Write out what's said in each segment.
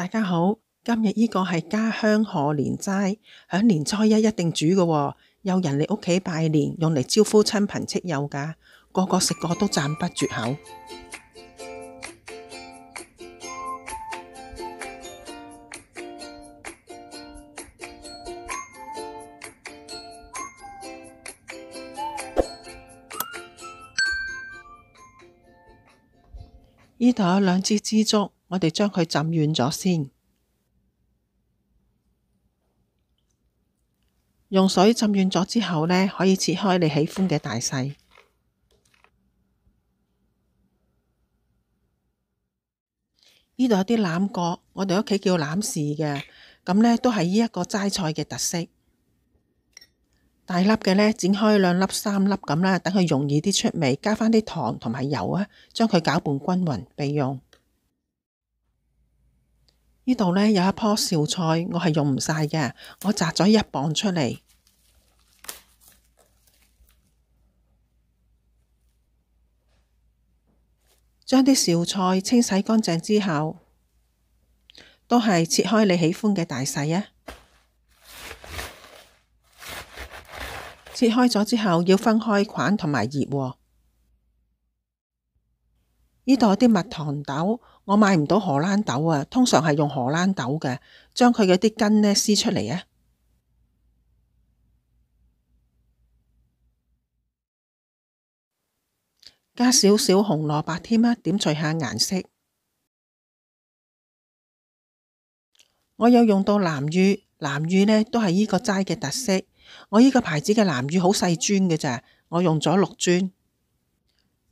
大家好，今日呢個係家鄉賀年齋，響年初一一定煮嘅喎，有人嚟屋企拜年，用嚟招呼親朋戚友噶，個個食过都讚不絕口。呢度有兩支枝竹，我哋將佢浸軟咗先，用水浸軟咗之後呢，可以切開你喜歡嘅大細。呢度有啲欖角，我哋屋企叫欖豉嘅，咁呢都係呢一個齋菜嘅特色。大粒嘅呢，剪開兩粒、三粒咁啦，等佢容易啲出味，加返啲糖同埋油啊，將佢攪拌均勻備用。呢度呢，有一棵小菜，我係用唔晒嘅，我摘咗一磅出嚟，將啲小菜清洗乾淨之後，都係切開你喜歡嘅大細啊。切開咗之後，要分開款同埋葉喎。呢度有啲蜜糖豆，我買唔到荷蘭豆啊，通常係用荷蘭豆嘅，將佢嗰啲根呢撕出嚟啊，加少少紅蘿蔔添啊，點綴下顏色。我有用到南乳，南乳呢都係呢個齋嘅特色。我呢個牌子嘅南乳好細磚嘅咋，我用咗六磚。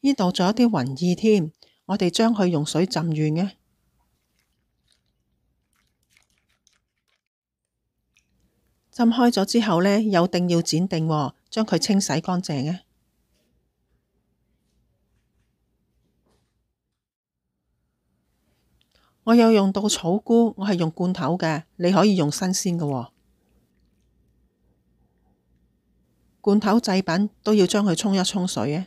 呢度仲有啲雲耳添，我哋將佢用水浸软嘅，浸開咗之後呢，有定要剪定，將佢清洗乾淨嘅。我有用到草菇，我係用罐頭嘅，你可以用新鮮嘅。罐頭製品都要將佢沖一沖水嘅。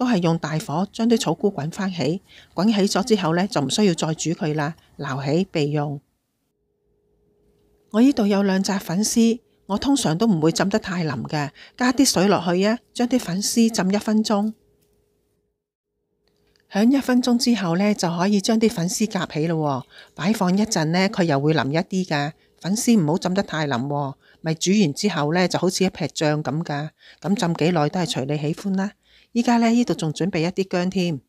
都係用大火將啲草菇滾翻起，滾起咗之後呢，就唔需要再煮佢啦，撈起備用。我呢度有兩扎粉絲，我通常都唔會浸得太腍嘅，加啲水落去啊，將啲粉絲浸一分鐘。響一分鐘之後呢，就可以將啲粉絲夾起咯，擺放一陣呢，佢又會腍一啲噶。粉絲唔好浸得太腍，咪煮完之後呢，就好似一劈醬咁噶。咁浸幾耐都係隨你喜歡啦。依家呢，呢度仲準備一啲薑添，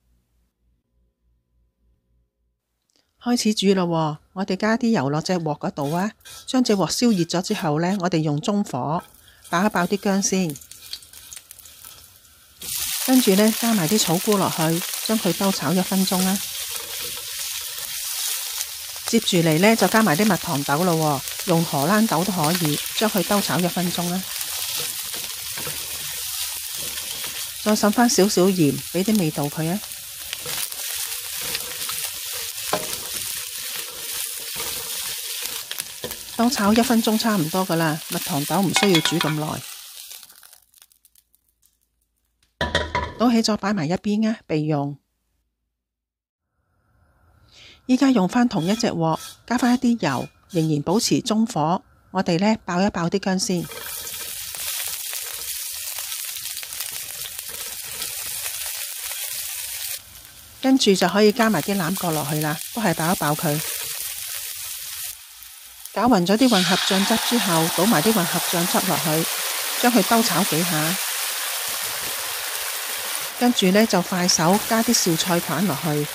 開始煮咯。我哋加啲油落隻鑊嗰度啊，將隻鑊燒熱咗之後呢，我哋用中火爆一爆啲薑先，跟住呢，加埋啲草菇落去，將佢兜炒一分鐘啦。接住嚟呢，就加埋啲蜜糖豆咯，用荷蘭豆都可以，將佢兜炒一分鐘啦。再滲返少少鹽，畀啲味道佢啊！當炒一分鐘差唔多噶啦，蜜糖豆唔需要煮咁耐。倒起咗擺埋一邊啊，備用。依家用返同一隻鑊，加返一啲油，仍然保持中火。我哋呢爆一爆啲薑先。跟住就可以加埋啲榄角落去啦，都係爆一爆佢。攪勻咗啲混合醬汁之後，倒埋啲混合醬汁落去，將佢兜炒幾下，跟住呢，就快手加啲紹菜棒落去，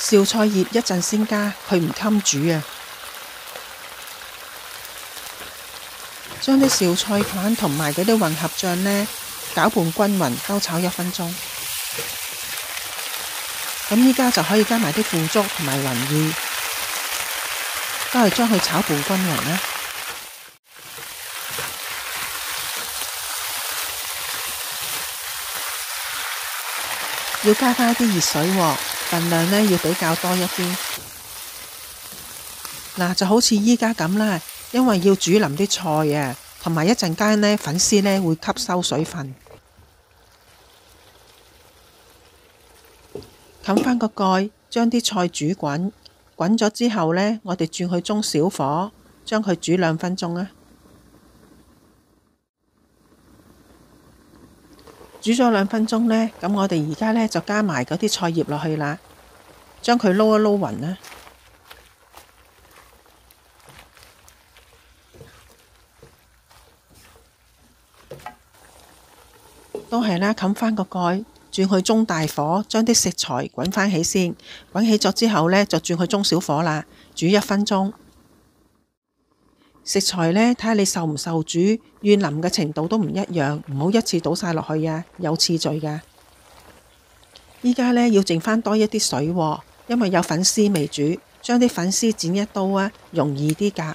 紹菜葉一陣先加，佢唔襟煮啊！將啲紹菜棒同埋嗰啲混合醬呢，攪拌均勻，兜炒一分鐘。咁依家就可以加埋啲腐竹同埋雲耳。都係將佢炒拌均匀啦，要加翻啲熱水，份量呢要比較多一啲。嗱，就好似依家咁啦，因為要煮腍啲菜啊，同埋一陣間呢粉絲呢會吸收水分，冚翻個蓋，將啲菜煮滾。滾咗之後呢，我哋轉去中小火，將佢煮兩分鐘啊！煮咗兩分鐘呢，咁我哋而家呢就加埋嗰啲菜葉落去啦，將佢撈一撈勻啦，都係啦，冚翻個蓋。轉去中大火，將啲食材滾返起先。滾起咗之後呢，就轉去中小火啦，煮一分鐘。食材呢，睇下你受唔受煮，軟腍嘅程度都唔一樣，唔好一次倒晒落去啊，有次序噶。依家呢，要剩翻多一啲水，因為有粉絲未煮，將啲粉絲剪一刀啊，容易啲夾。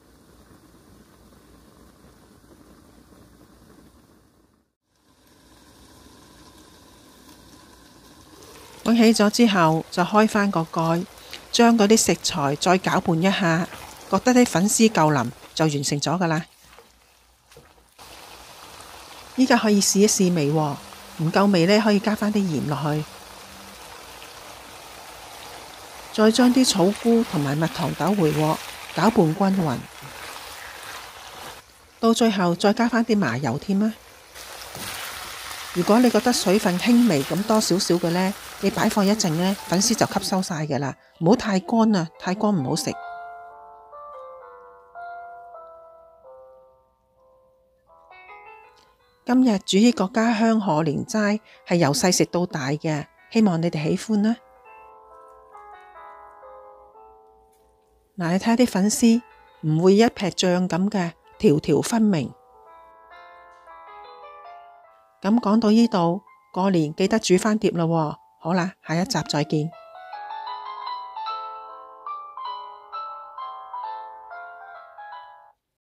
起咗之後，就開返個蓋，將嗰啲食材再攪拌一下，覺得啲粉絲夠腍，就完成咗噶啦。依家可以試一試味，唔夠味呢，可以加返啲鹽落去，再將啲草菇同埋蜜糖豆回鍋，攪拌均勻，到最後再加返啲麻油添啊！如果你覺得水分輕微咁多少少嘅呢，你擺放一陣呢，粉絲就吸收晒嘅啦。唔好太乾啊，太乾唔好食。今日煮呢個家鄉賀年齋係由細食到大嘅，希望你哋喜歡啦。嗱，你睇下啲粉絲唔會一劈醬咁嘅，條條分明。咁講到呢度，過年記得煮返碟咯喎，好啦，下一集再见。